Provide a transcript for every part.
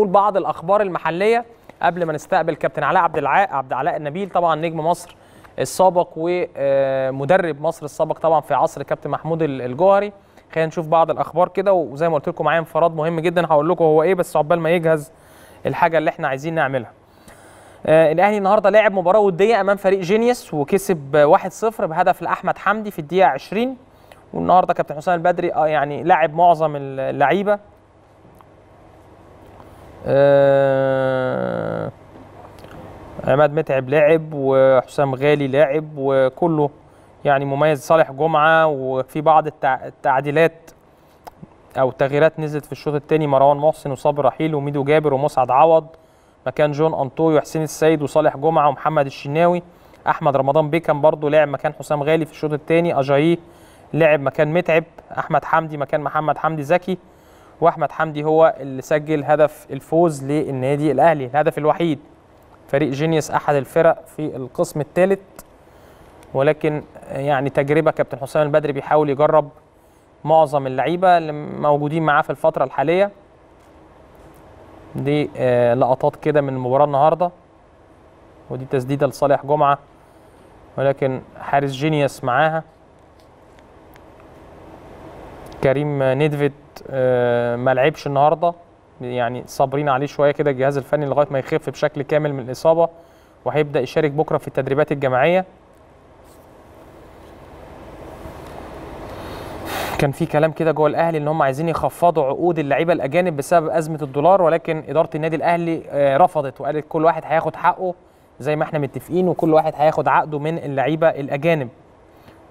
نقول بعض الأخبار المحلية قبل ما نستقبل كابتن علاء عبد العال عبد العلاء النبيل طبعا نجم مصر السابق ومدرب مصر السابق طبعا في عصر كابتن محمود الجوهري. خلينا نشوف بعض الأخبار كده وزي ما قلت لكم معايا انفراد مهم جدا هقول لكم هو إيه بس عقبال ما يجهز الحاجة اللي إحنا عايزين نعملها. آه الأهلي النهارده لعب مباراة ودية أمام فريق جينيوس وكسب 1-0 بهدف لأحمد حمدي في الدقيقة 20 والنهاردة كابتن حسام البدري آه يعني لعب معظم اللعيبة. آه عماد متعب لعب وحسام غالي لعب وكله يعني مميز. صالح جمعة وفي بعض التعديلات أو تغييرات نزلت في الشوط الثاني مروان محسن وصابر رحيل وميدو جابر ومسعد عوض. مكان جون أنطوي وحسين السيد وصالح جمعة ومحمد الشناوي. أحمد رمضان بيكم برضه لعب مكان حسام غالي في الشوط الثاني اجاييه لعب مكان متعب. أحمد حمدي مكان محمد حمدي زكي. وأحمد حمدي هو اللي سجل هدف الفوز للنادي الأهلي الهدف الوحيد. فريق جينيوس أحد الفرق في القسم الثالث. ولكن يعني تجربة كابتن حسام البدري بيحاول يجرب معظم اللعيبة اللي موجودين معاه في الفترة الحالية. دي آه لقطات كده من المباراه النهارده. ودي تسديدة لصالح جمعة. ولكن حارس جينيوس معاها. كريم نيدفيد ما لعبش النهارده. يعني صابرين عليه شوية كده الجهاز الفني لغايه ما يخف بشكل كامل من الاصابه وهيبدا يشارك بكره في التدريبات الجماعيه. كان في كلام كده جوه الاهلي ان هم عايزين يخفضوا عقود اللعيبه الاجانب بسبب ازمه الدولار ولكن اداره النادي الاهلي رفضت وقالت كل واحد هياخد حقه زي ما إحنا متفقين وكل واحد هياخد عقده من اللعيبه الاجانب.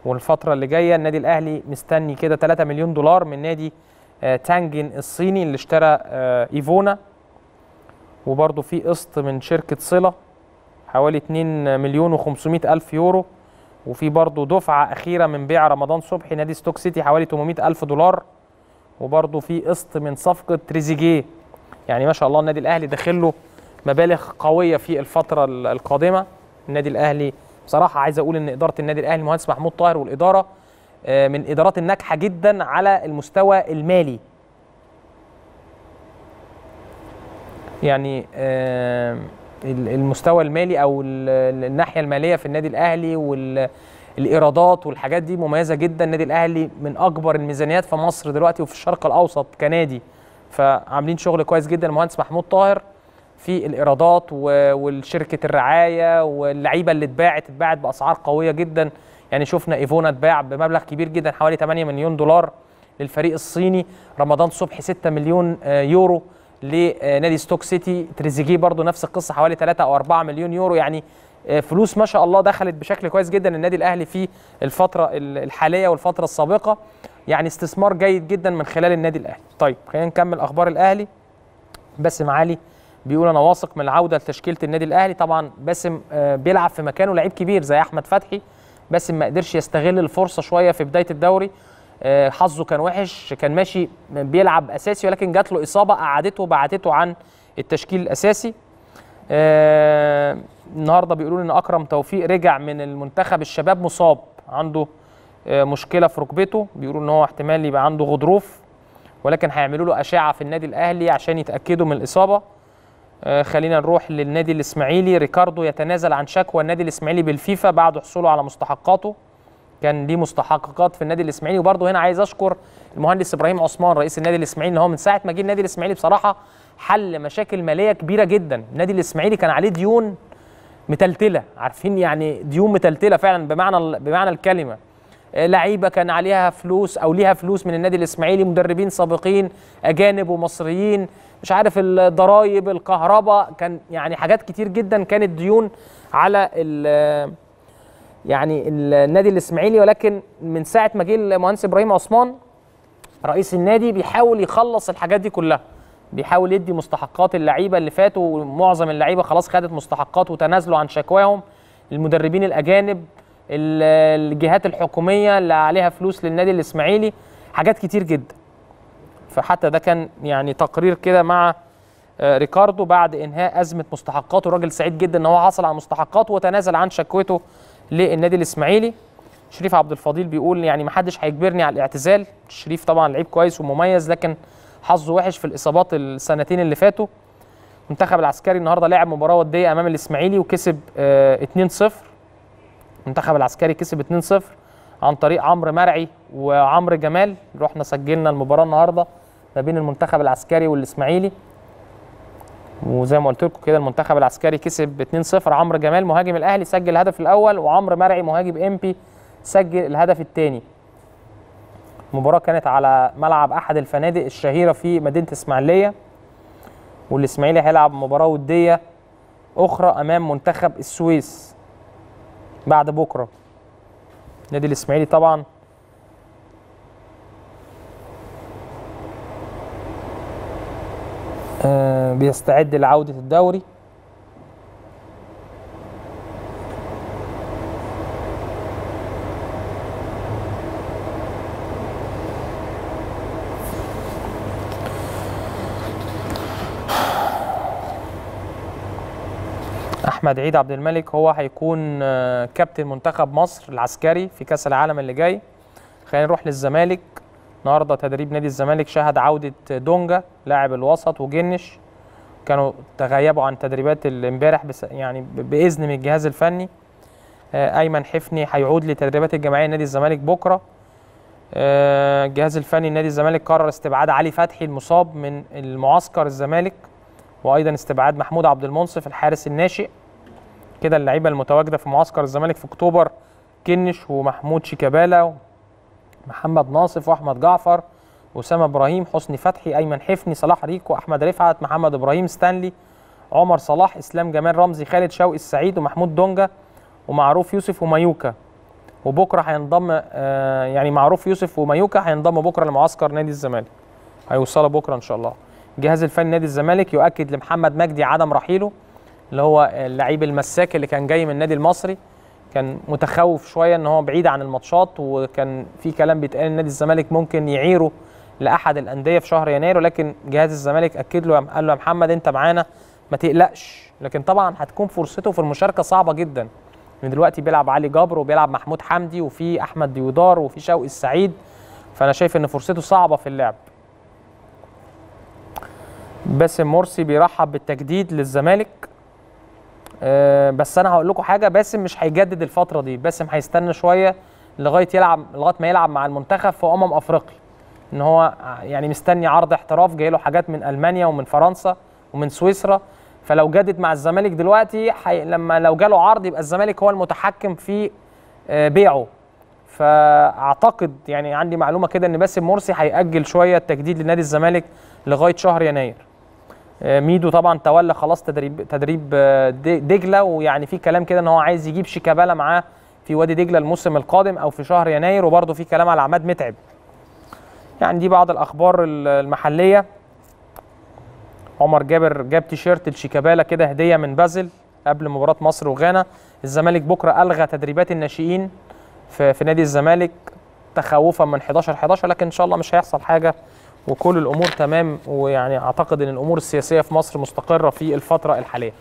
والفترة اللي جاية النادي الاهلي مستني كده 3 مليون دولار من نادي تانجن الصيني اللي اشترى إيفونا. وبرده في قسط من شركة صلة حوالي 2 مليون و500 ألف يورو. وفي برضه دفعة أخيرة من بيع رمضان صبحي نادي ستوك سيتي حوالي 800 ألف دولار. وبرضه في قسط من صفقة تريزيجيه. يعني ما شاء الله النادي الأهلي داخل له مبالغ قوية في الفترة القادمة. النادي الأهلي بصراحة عايز أقول إن إدارة النادي الأهلي المهندس محمود طاهر والإدارة من الادارات الناجحة جدا على المستوى المالي. يعني المستوى المالي أو الناحية المالية في النادي الأهلي والايرادات والحاجات دي مميزة جدا. النادي الأهلي من أكبر الميزانيات في مصر دلوقتي وفي الشرق الأوسط كنادي. فعاملين شغل كويس جدا. المهندس محمود طاهر في الإيرادات والشركة الرعاية واللعيبة اللي اتباعت اتباعت بأسعار قوية جدا. يعني شفنا إيفونا اتباع بمبلغ كبير جدا حوالي 8 مليون دولار للفريق الصيني. رمضان صبحي 6 مليون يورو لنادي ستوك سيتي. تريزيجيه برضو نفس القصة حوالي 3 أو 4 مليون يورو. يعني فلوس ما شاء الله دخلت بشكل كويس جدا النادي الأهلي في الفترة الحالية والفترة السابقة. يعني استثمار جيد جدا من خلال النادي الأهلي. طيب خلينا نكمل أخبار الأهلي. باسم علي بيقول أنا واثق من العودة لتشكيلة النادي الأهلي. طبعا باسم بيلعب في مكانه لعيب كبير زي أحمد فتحي. باسم ما قدرش يستغل الفرصة شوية في بداية الدوري. حظه كان وحش كان ماشي بيلعب أساسي ولكن جات له إصابة قعدته بعدته عن التشكيل الأساسي. آه النهارده بيقولوا إن أكرم توفيق رجع من المنتخب الشباب مصاب عنده آه مشكلة في ركبته. بيقولوا إن هو احتمال يبقى عنده غضروف ولكن هيعملوا له أشعة في النادي الأهلي عشان يتأكدوا من الإصابة. آه خلينا نروح للنادي الإسماعيلي. ريكاردو يتنازل عن شكوى النادي الإسماعيلي بالفيفا بعد حصوله على مستحقاته. كان ليه مستحقات في النادي الإسماعيلي. وبرضه هنا عايز أشكر المهندس إبراهيم عثمان رئيس النادي الإسماعيلي إن هو من ساعة ما جه النادي الإسماعيلي بصراحة حل مشاكل مالية كبيرة جدا. النادي الإسماعيلي كان عليه ديون متلتلة. عارفين يعني ديون متلتلة فعلا بمعنى بمعنى الكلمة. لعيبة كان عليها فلوس أو ليها فلوس من النادي الإسماعيلي مدربين سابقين أجانب ومصريين. مش عارف الضرايب الكهرباء كان يعني حاجات كتير جدا كانت ديون على يعني النادي الإسماعيلي. ولكن من ساعة ما جه المهندس إبراهيم عثمان رئيس النادي بيحاول يخلص الحاجات دي كلها. بيحاول يدي مستحقات اللعيبة اللي فاتوا ومعظم اللعيبة خلاص خدت مستحقات وتنازلوا عن شكواهم. المدربين الأجانب الجهات الحكومية اللي عليها فلوس للنادي الإسماعيلي. حاجات كتير جدا. فحتى ده كان يعني تقرير كده مع ريكاردو بعد إنهاء أزمة مستحقاته. الراجل سعيد جدا إن هو حصل على مستحقاته وتنازل عن شكوته للنادي الإسماعيلي. شريف عبد الفضيل بيقول يعني ما حدش هيجبرني على الاعتزال. شريف طبعا لعيب كويس ومميز لكن حظه وحش في الإصابات السنتين اللي فاتوا. المنتخب العسكري النهارده لعب مباراة ودية أمام الإسماعيلي وكسب آه 2-0 المنتخب العسكري كسب 2-0 عن طريق عمرو مرعي وعمرو جمال. رحنا سجلنا المباراة النهارده. ما بين المنتخب العسكري والإسماعيلي. وزي ما قلت لكم كده المنتخب العسكري كسب 2-0 عمرو جمال مهاجم الأهلي سجل الهدف الأول وعمرو مرعي مهاجم امبي سجل الهدف الثاني المباراة كانت على ملعب أحد الفنادق الشهيرة في مدينة إسماعيلية والإسماعيلي هيلعب مباراة ودية أخرى أمام منتخب السويس بعد بكرة. نادي الإسماعيلي طبعا بيستعد لعودة الدوري. أحمد عيد عبد الملك هو هيكون آه، كابتن منتخب مصر العسكري في كأس العالم اللي جاي. خلينا نروح للزمالك. النهارده تدريب نادي الزمالك شهد عودة دونجا لاعب الوسط وجنش. كانوا تغيبوا عن تدريبات امبارح يعني بإذن من الجهاز الفني. آه، أيمن حفني هيعود لتدريبات الجماعيه نادي الزمالك بكرة. آه، الجهاز الفني نادي الزمالك قرر استبعاد علي فتحي المصاب من المعسكر الزمالك وأيضا استبعاد محمود عبد المنصف الحارس الناشئ. كده اللعيبة المتواجدة في معسكر الزمالك في أكتوبر كنش ومحمود شيكابالا محمد ناصف وأحمد جعفر اسامه إبراهيم حسني فتحي أيمن حفني صلاح ريكو أحمد رفعت محمد إبراهيم ستانلي عمر صلاح إسلام جمال رمزي خالد شوقي السعيد ومحمود دونجا ومعروف يوسف ومايوكا. وبكرة هينضم آه، يعني معروف يوسف ومايوكا هينضموا بكرة لمعسكر نادي الزمالك. هيوصلوا بكرة إن شاء الله. الجهاز الفني نادي الزمالك يؤكد لمحمد مجدي عدم رحيله اللي هو اللعيب المساك اللي كان جاي من النادي المصري. كان متخوف شوية إن هو بعيد عن الماتشات وكان في كلام بيتقال إن نادي الزمالك ممكن يعيره لأحد الأندية في شهر يناير ولكن جهاز الزمالك أكد له قال له يا محمد أنت معانا ما تقلقش. لكن طبعا هتكون فرصته في المشاركة صعبة جدا. من دلوقتي بيلعب علي جبر وبيلعب محمود حمدي وفي أحمد ديودار وفي شوقي السعيد. فأنا شايف إن فرصته صعبة في اللعب. باسم مرسي بيرحب بالتجديد للزمالك. آه، بس أنا هقول لكم حاجة باسم مش هيجدد الفترة دي باسم هيستنى شوية لغاية يلعب لغاية ما يلعب مع المنتخب في أمم أفريقيا. إن هو يعني مستني عرض احتراف جاي له حاجات من ألمانيا ومن فرنسا ومن سويسرا. فلو جدد مع الزمالك دلوقتي حي... لما لو جاله عرض يبقى الزمالك هو المتحكم في آه، بيعه. فأعتقد يعني عندي معلومة كده إن باسم مرسي هيأجل شوية التجديد لنادي الزمالك لغاية شهر يناير. ميدو طبعا تولى خلاص تدريب تدريب آه، دجلة ويعني في كلام كده إن هو عايز يجيب شيكابالا معاه في وادي دجلة الموسم القادم أو في شهر يناير وبرضه في كلام على عماد متعب. يعني دي بعض الأخبار ال- المحلية. عمر جابر جاب تيشيرت لشيكابالا كده هدية من بازل قبل مباراة مصر وغانا. الزمالك بكرة ألغى تدريبات الناشئين في, في نادي الزمالك تخوفا من 11 11 لكن إن شاء الله مش هيحصل حاجة. وكل الأمور تمام ويعني أعتقد إن الأمور السياسية في مصر مستقرة في الفترة الحالية.